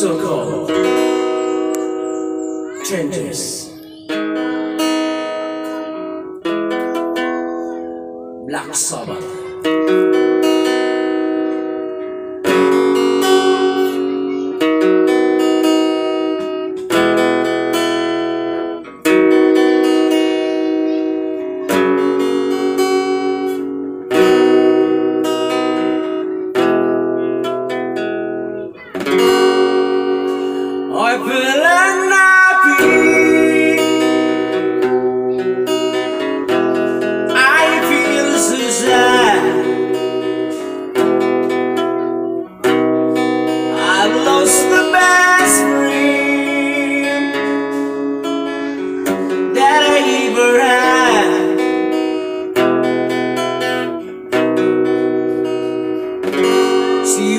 so-called changes. Black Sabbath.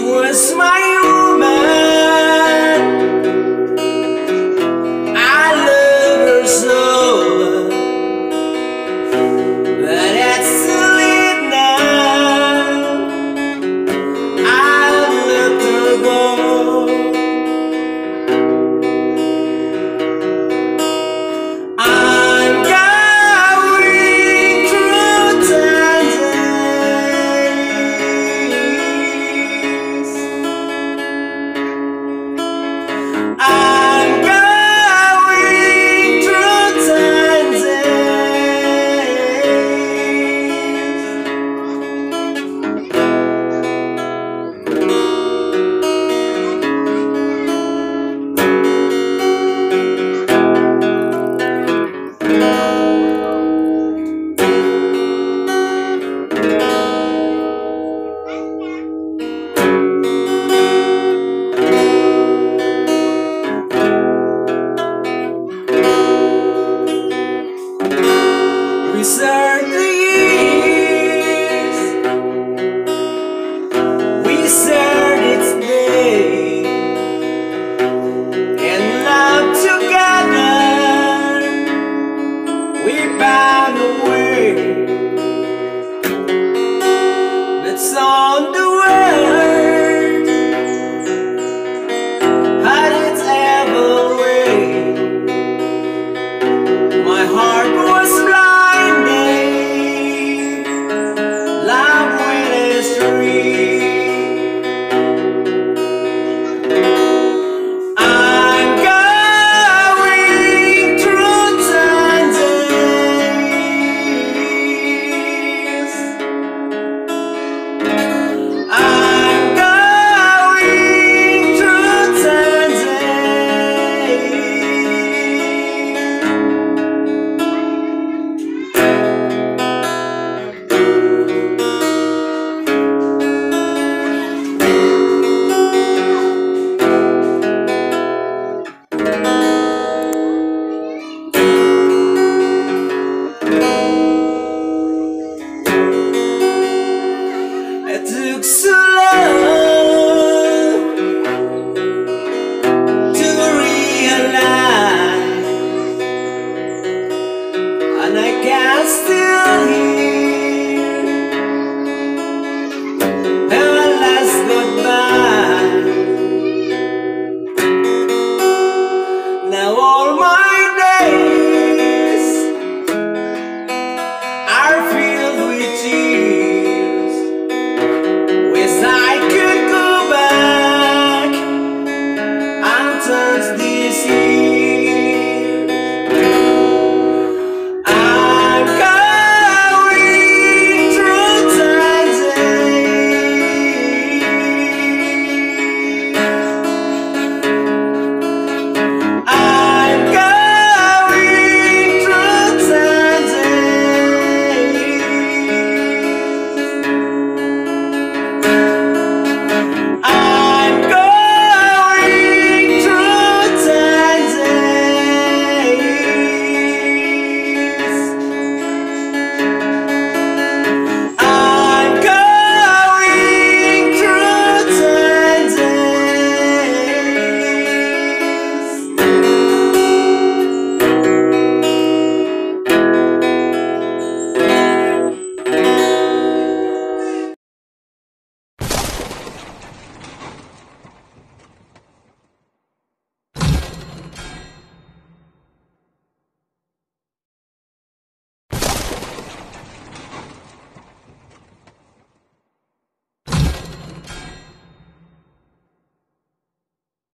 was my on the ever. My heart. see.